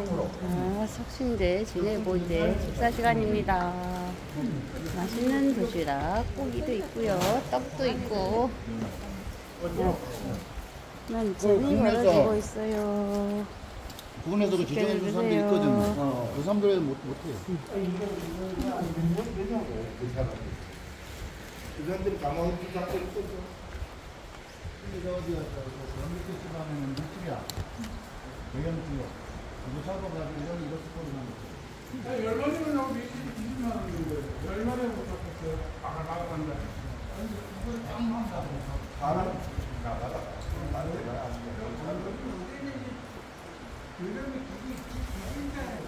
아, 석신대 지내고 이제 식사 시간입니다. 맛있는 도시락, 고기도 있고요, 떡도 있고. 난 재미 벌어지고 있어요. 부근에서도 지정해 준 사람들. 있거든. 어, 그 사람들은 못, 못해. 그 사람들이 가만히 붙잡고 있었어. 이거 어디야? 전북 집안에는 물집이야. 여기는 집이야. 이거 잡아가지고 여기 이렇게 꼬리는 열 마리면 나오고 20만 원인 거예요. 열 마리면 못 잡겠어요. 아까 나간다. 바람 나가다. 다른 데가 안 돼. 요즘에 기기, 기기인데, 뭐,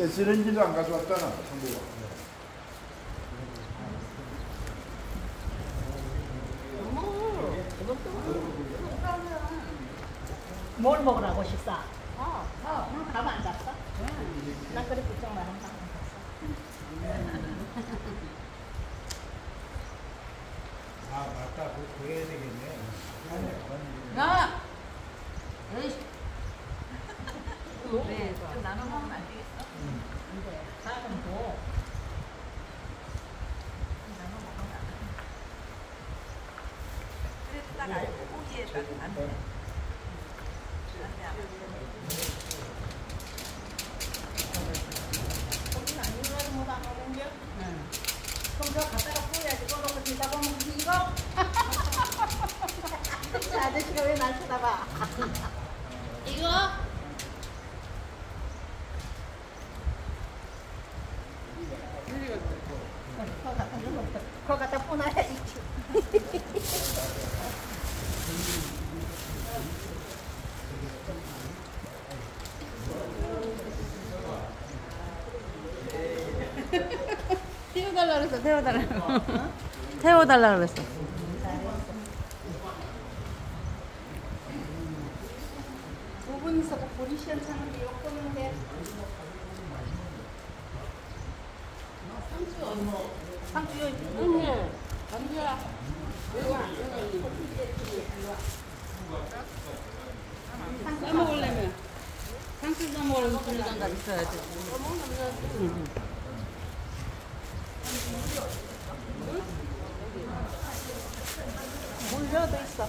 가스레인지도 안 가져왔잖아 정부가 뭘 먹으라고 식사? 어, 어, 응, 밥안 잤어? 응. 나 그래 걱정만 한다. 아 맞다 그거 구해야 되겠네 야! 에이, 네, 좀 나눠 먹으면 안 되겠어? 안 돼. 작은 거. 나눠 먹으면 안 돼. 그래도 딱 알고 보기에 딱안 돼. 안 돼, 안 돼. 거기는 안 일어나도 못안 먹은 게? 응. 그럼 저 갖다가 뿌려야지. 꺼놓고 뒤다 보면 이거? 저 아저씨가 왜 날 쳐다봐? 이거? 그거 갖다 그거 갖다 뿌놔야지. 태워달라 그랬어, 태워달라. 태워달라 그랬어. 두 분이서 보리 시원찮은데 욕 보는데 상추 여기 응 언제야 싸먹으려면. 상추 싸먹으려면 분리장갑 있어야지. 물려도 있어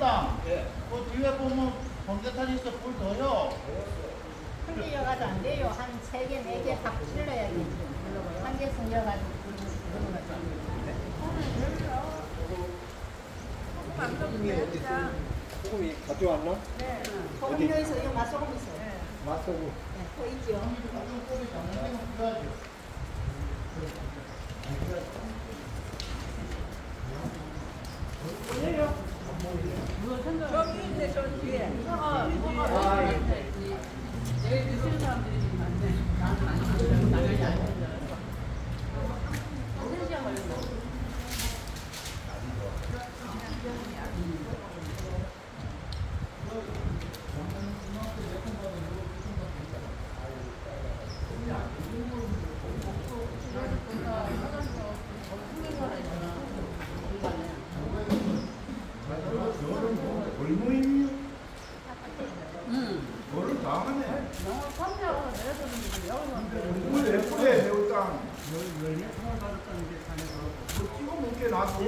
땅. 예. 그 뒤에 보면 번개탄이 있어 불 더요. 불이 여가도 안 돼요. 한 세 개, 네 개 다 찔러야 되지. 한 개씩 여가지고 불을 넣어서. 소금 안 넣으면 진짜. 소금이 가져왔나? 네. 소금 넣어서 이거 맛소금 있어요. 네. 맛소금. 네, 또 있죠. 아, 소금이 장난이 필요하죠. 여기 드시는 사람들이 많네. 나는 안 먹는 나가지 않는다. 한 시간 걸렸어. 얼마이요? 응. 너를 다 하네. 영어 판매하고 내려주는 영어 왜 예쁘게 매우 땅. 뭐 찍어 먹게 놔둬.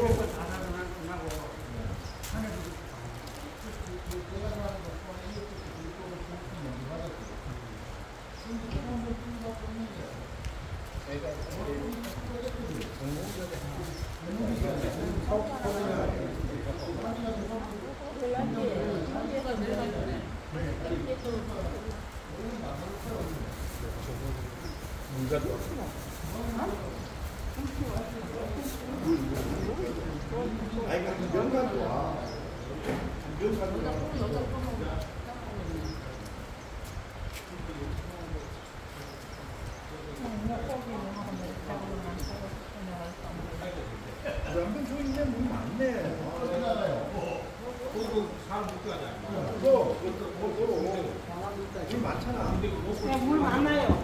아이가 면가도 와. 면가도 와. 남편 좋은데 뭐 많네. 그거 사람 못 가잖아. 그거 그거 물 많잖아. 물 많아요.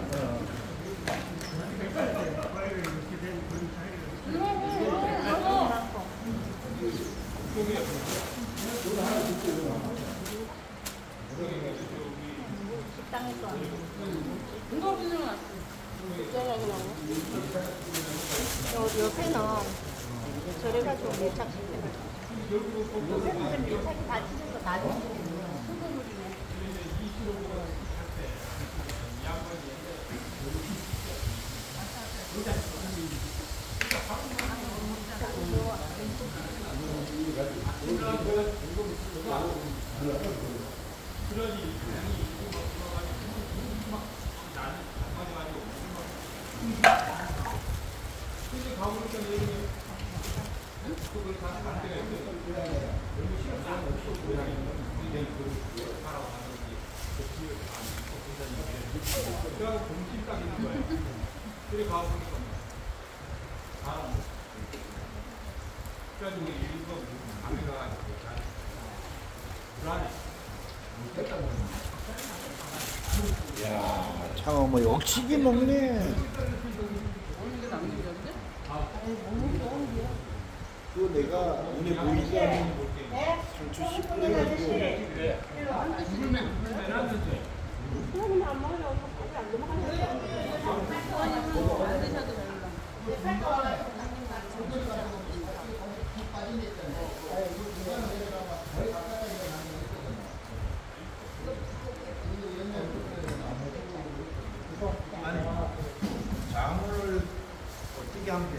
식당에서 이거 그냥 왔어. 요 요새는 저래 가지고 밀착시켜가지고 요새는 밀착이 다 찢어서 다 야, 창어 뭐 역시기 먹네. 그 내가 눈에 보이지 않는 상추 씨 뿌려가지고. 아니 장어를 어떻게 하면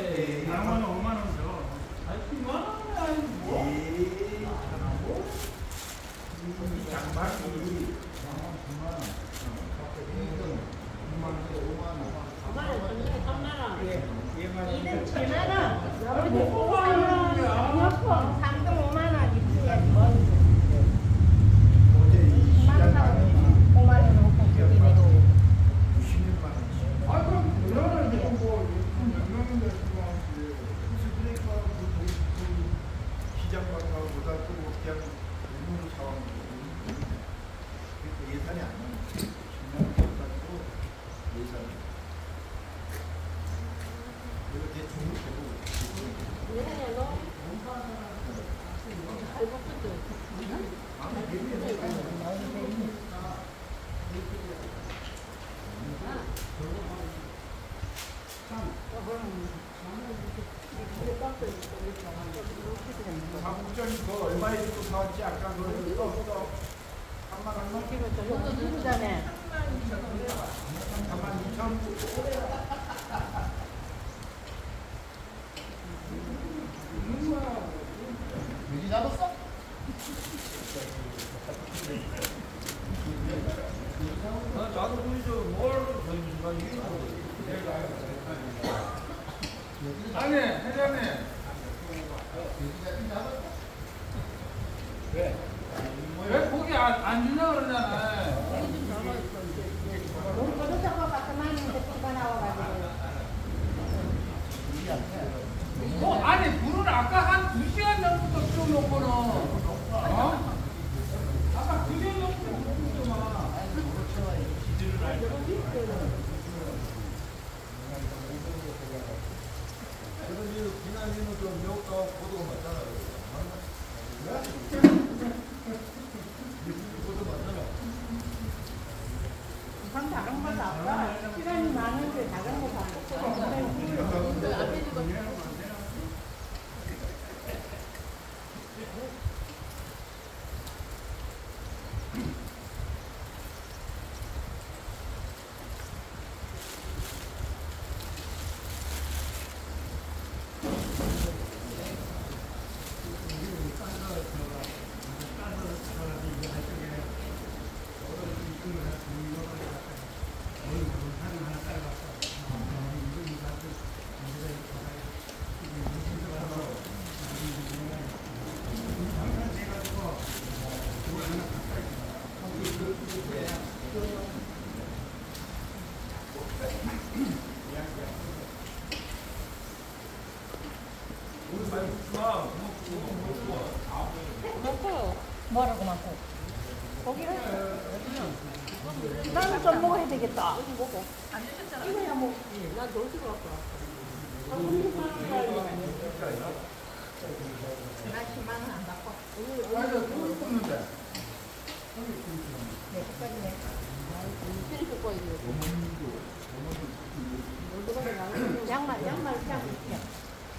양말 양말 그냥 이렇게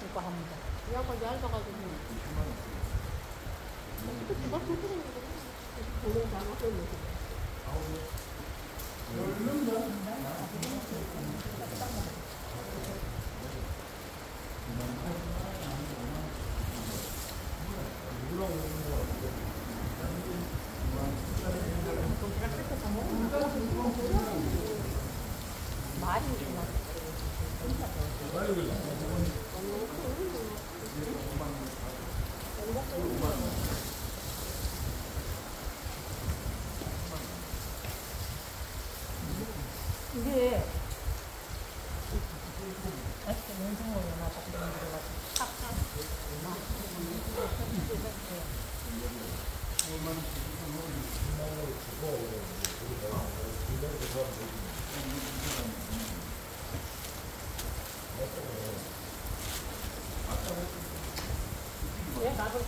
이거 합니다. 양말 얇아가지고 어떻게 두발 그렇게 생겼어? 보면 다 먹고 있는 거. 열면 다.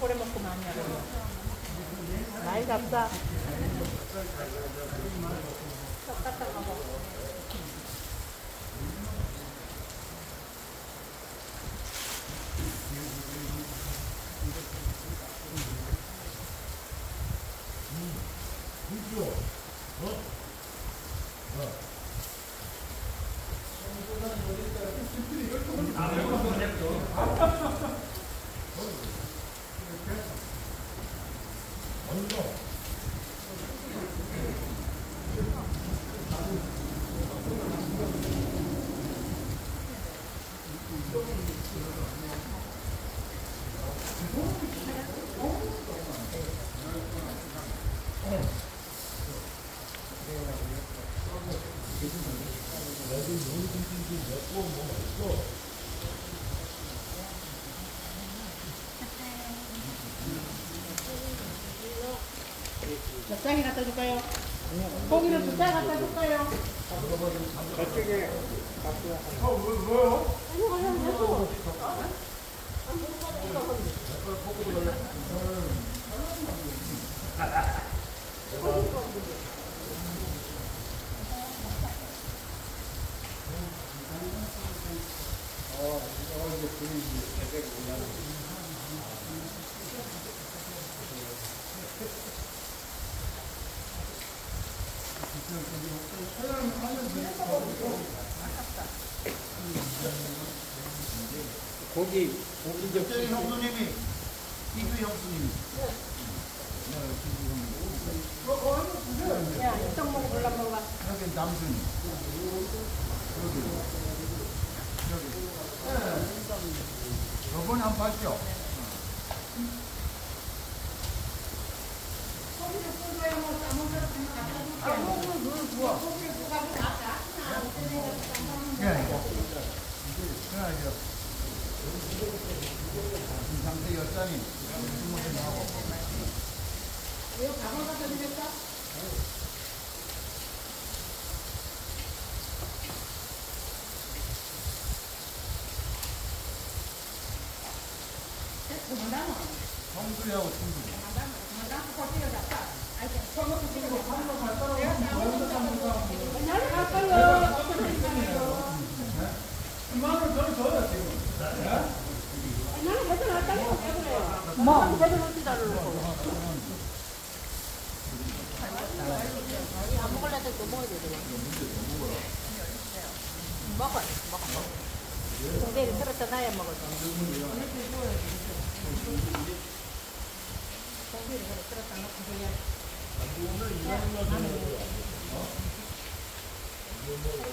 오래 먹고 많이 하고. 나이 잡다. 똑같다 먹어. 고양이 갖다 줄까요? 고기를 부자 갖다 줄까요? 저쪽에 갖다 줄까요? 어, 뭐, 고기 고기 좀 저기 형수님이 이규 형수님이 야, 이쪽 먹어 볼라 먹어봐. 여기 남순이 여기 여기 예. 저번에 한 번 봤죠? 예, 예. 그래야죠. 이 상태 하고 이거 가방 갖다 주겠어? 성수리하고 충분히. 이만원 더 줘요 지금 뭐? 제대로 먹지도 않고. 안 먹을래 때또 먹어야 되잖아. 먹어, 먹어, 먹어. 동대를 들었다 놔야 먹어줘. 동대를 그래 들었다 놓고 그냥.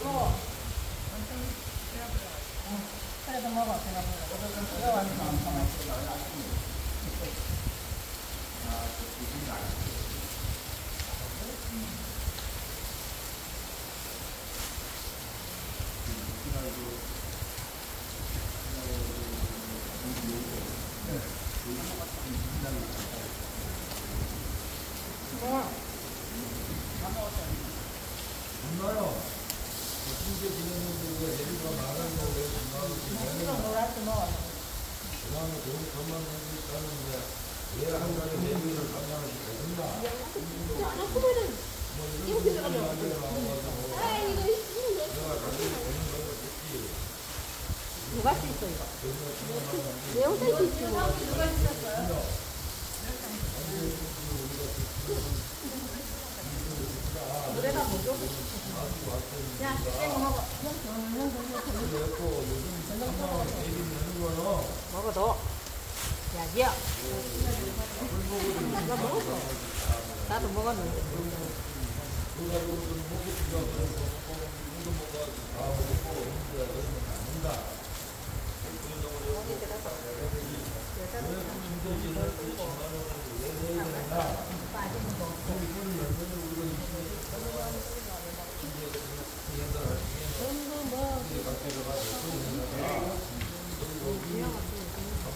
먹어. 그래도 먹어, 제가 먹어. 이거 완전 안 먹어. 그다음에 돈 천만 원씩 썼는데 누가 있어 이거? 내 혼자 있지 뭐. 노래가 뭐죠? 야, 땡 먹어. 먹어도. 야, 야. 이거 먹었어. 나도 먹었는데.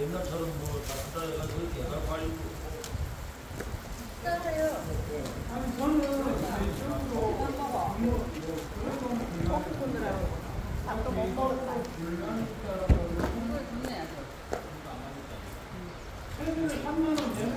옛날처럼 뭐 작다해가지고 이렇게 해갖고 아이고 아니 저는 세금을 3만 원 내면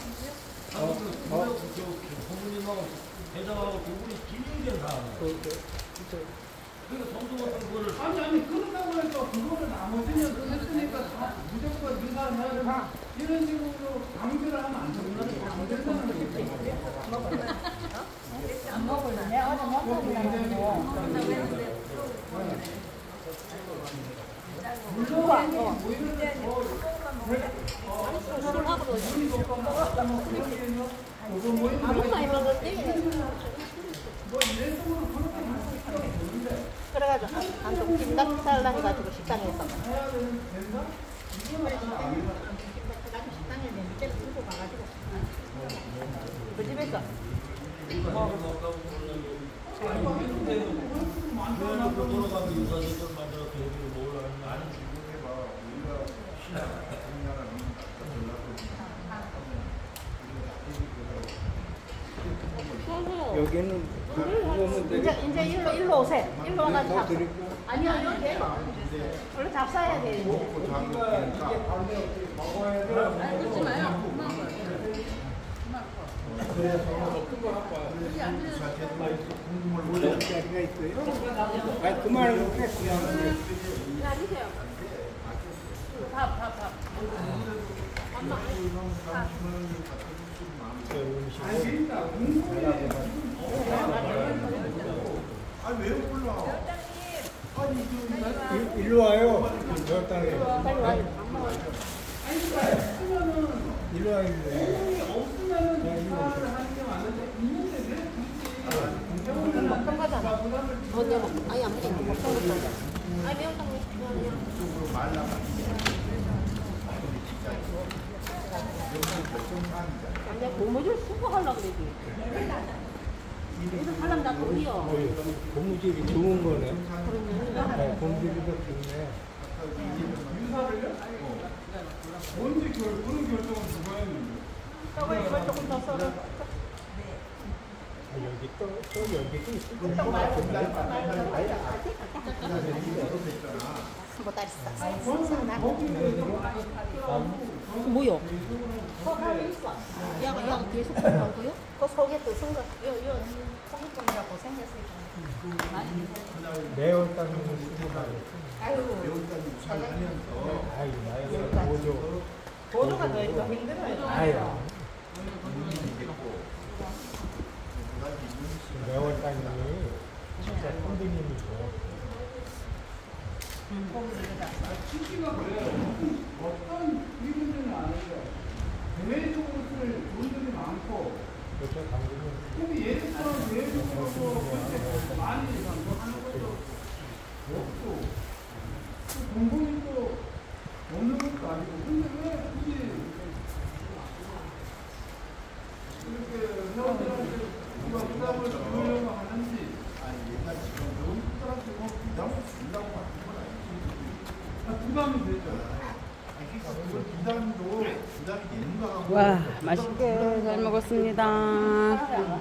어, 어, 부모님하고 대장하고 두 분이 기밀된 사람. 그래서 성도 같은 거를 아니 아니 그렇다고 해서 그거를 나머지는 그 했으니까 다 무조건 이 사람 해야 된다 이런 식으로 강제를 하면 안 됩니다. 강제는 뭐 그래가지고 한- 한쪽 김밥 살라 해가지고 된다? 해가지고 식당에 내 밑에를 들고 가가지고. 그 집에서. 돌아가면 유사제들 만들어 교회를 모으려는 거 아니지. 여기는 그거 면 되게 이제 이제 일로 일로 오세요. 일로 와가지고. 더 잡-? 아니요 여기 원래 잡사야 돼. 먹어야 돼? 아니 그러지 마요. 그만 그 그냥 야 드세요. 밥, 밥, 밥. 아니 그 궁금해 아왜 몰라? 일- 일로 와요 저 땅에 빨리 와요. 일로 와요 없으면은 인사를 하는 게 맞는데 있는데 왜 굳이 먹던 거잖아. 언니 먹. 아니 안 먹어. 먹던 거잖아. 아니 매운탕 그냥 내가 고무줄 쓰고 하려고 그러지. 이거 사람 다 돈이요. 고무줄이 좋은 거네 네, 고무줄이 더 좋네 뭔지 결, 그런 결정은 누가 했는데 떡을 이걸 조금 더 썰어. 아, 여기 또, 또 여기 또 있을 것 같은데 뭐 다리 싸. 뭐요? 야가 야가 계속 나오고요? 그 속에 또 쓴거 요, 요 성의통이라고 생겼으니까 매운 땅을 쓰고 가요. 아유 아이 나이가 보조. 보도가 더 힘들어요. 아유 매운 땅이 진짜 선생님이죠 치기가 그래요 어떤 이분들은 아는데 대외적으로 쓸 돈들이 많고 근데 예전처럼 대외적으로 그렇게 많이 하는 것도 없고 또 공공이 또 없는 것도 아니고 근데 왜 굳이 이렇게 회원들한테 누가 부담을 주려고 하는지 아니 얘가 지금 외국들한테 뭐 부담을 준다고 하는 건 아니지. 아, 부담이 되죠. 아니 그러니까 그 부담도 부담이 되는가 하 고 와, 맛있게 잘 먹었습니다. 아니, 이거 저 뒤에